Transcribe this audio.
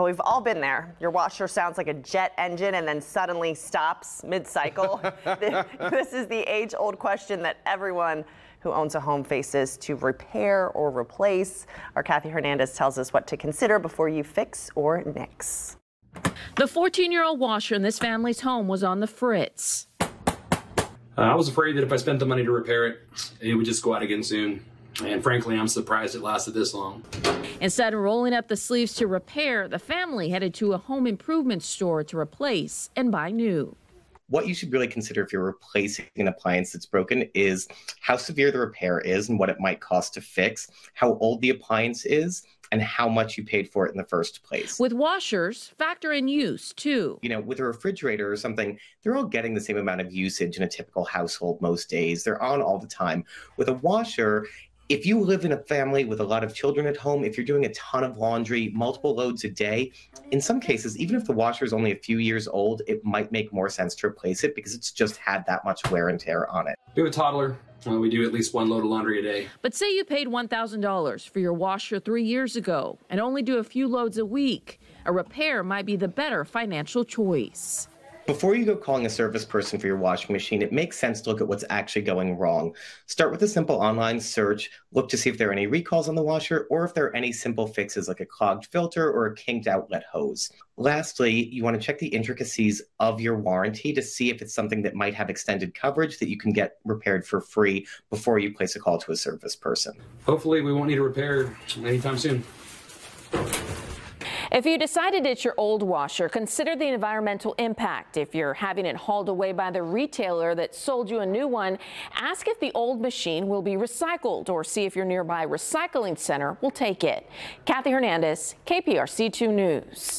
Well, we've all been there. Your washer sounds like a jet engine and then suddenly stops mid-cycle. this is the age-old question that everyone who owns a home faces to repair or replace. Our Kathy Hernandez tells us what to consider before you fix or nix. The 14-year-old washer in this family's home was on the fritz. Uh, I was afraid that if I spent the money to repair it, it would just go out again soon. And frankly, I'm surprised it lasted this long. Instead of rolling up the sleeves to repair, the family headed to a home improvement store to replace and buy new. What you should really consider if you're replacing an appliance that's broken is how severe the repair is and what it might cost to fix, how old the appliance is, and how much you paid for it in the first place. With washers, factor in use too. You know, with a refrigerator or something, they're all getting the same amount of usage in a typical household most days. They're on all the time. With a washer, if you live in a family with a lot of children at home, if you're doing a ton of laundry, multiple loads a day, in some cases, even if the washer is only a few years old, it might make more sense to replace it because it's just had that much wear and tear on it. We have a toddler. Well, we do at least one load of laundry a day. But say you paid $1,000 for your washer three years ago and only do a few loads a week. A repair might be the better financial choice. Before you go calling a service person for your washing machine, it makes sense to look at what's actually going wrong. Start with a simple online search, look to see if there are any recalls on the washer or if there are any simple fixes like a clogged filter or a kinked outlet hose. Lastly, you want to check the intricacies of your warranty to see if it's something that might have extended coverage that you can get repaired for free before you place a call to a service person. Hopefully, we won't need a repair anytime soon. If you decide to ditch your old washer, consider the environmental impact. If you're having it hauled away by the retailer that sold you a new one, ask if the old machine will be recycled or see if your nearby recycling center will take it. Kathy Hernandez, KPRC 2 News.